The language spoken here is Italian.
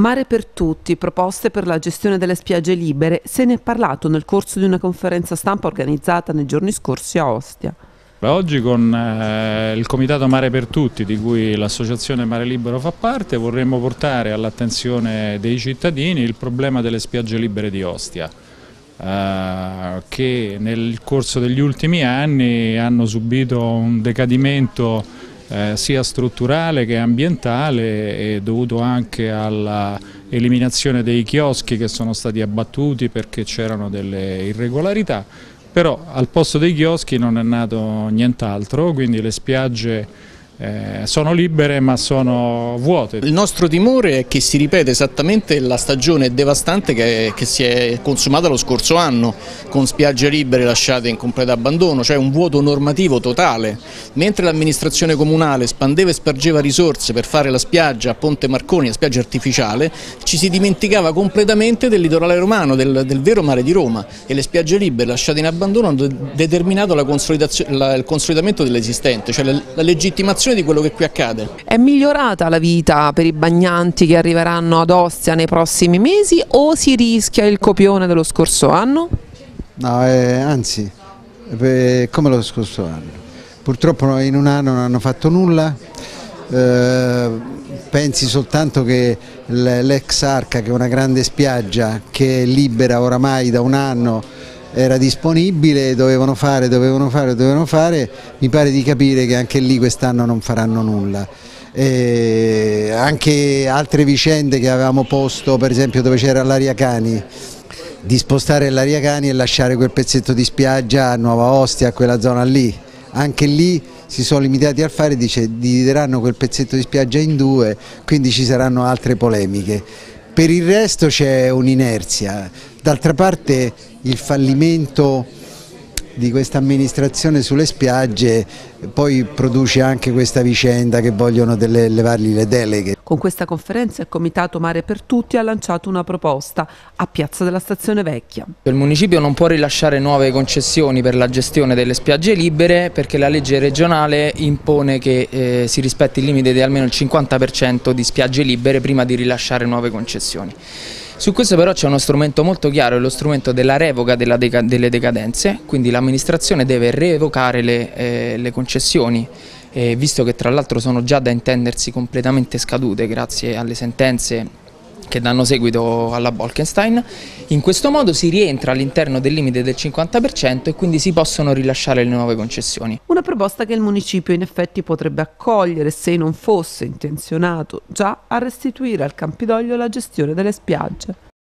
Mare per tutti, proposte per la gestione delle spiagge libere, se ne è parlato nel corso di una conferenza stampa organizzata nei giorni scorsi a Ostia. Oggi con eh, il Comitato Mare per Tutti, di cui l'associazione Mare Libero fa parte, vorremmo portare all'attenzione dei cittadini il problema delle spiagge libere di Ostia, eh, che nel corso degli ultimi anni hanno subito un decadimento eh, sia strutturale che ambientale e dovuto anche all'eliminazione dei chioschi che sono stati abbattuti perché c'erano delle irregolarità. Però al posto dei chioschi non è nato nient'altro, quindi le spiagge eh, sono libere ma sono vuote. Il nostro timore è che si ripete esattamente la stagione devastante che, che, si è consumata lo scorso anno, con spiagge libere lasciate in completo abbandono, cioè un vuoto normativo totale. Mentre l'amministrazione comunale spandeva e spargeva risorse per fare la spiaggia a Ponte Marconi, la spiaggia artificiale, ci si dimenticava completamente del litorale romano, del, del vero mare di Roma e le spiagge libere lasciate in abbandono hanno determinato la la, il consolidamento dell'esistente, cioè la, la legittimazione di quello che qui accade. È migliorata la vita per i bagnanti che arriveranno ad Ostia nei prossimi mesi o si rischia il copione dello scorso anno? No, eh, anzi, eh, come lo scorso anno. Purtroppo in un anno non hanno fatto nulla, eh, pensi soltanto che l'ex Arca, che è una grande spiaggia che è libera oramai da un anno, era disponibile, dovevano fare, dovevano fare, dovevano fare, mi pare di capire che anche lì quest'anno non faranno nulla. E anche altre vicende che avevamo posto, per esempio dove c'era l'Aria Cani, di spostare l'Aria Cani e lasciare quel pezzetto di spiaggia a Nuova Ostia, a quella zona lì. Anche lì si sono limitati a fare, dice, divideranno quel pezzetto di spiaggia in due, quindi ci saranno altre polemiche. Per il resto c'è un'inerzia, d'altra parte il fallimento di questa amministrazione sulle spiagge poi produce anche questa vicenda che vogliono delle, levargli le deleghe. Con questa conferenza il Comitato Mare per Tutti ha lanciato una proposta a Piazza della Stazione Vecchia. Il municipio non può rilasciare nuove concessioni per la gestione delle spiagge libere perché la legge regionale impone che eh, si rispetti il limite di almeno il 50% di spiagge libere prima di rilasciare nuove concessioni. Su questo però c'è uno strumento molto chiaro, è lo strumento della revoca della deca delle decadenze, quindi l'amministrazione deve revocare le, eh, le concessioni, eh, visto che tra l'altro sono già da intendersi completamente scadute grazie alle sentenze che danno seguito alla Bolkenstein. In questo modo si rientra all'interno del limite del 50% e quindi si possono rilasciare le nuove concessioni. Una proposta che il municipio in effetti potrebbe accogliere se non fosse intenzionato già a restituire al Campidoglio la gestione delle spiagge.